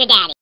your daddy.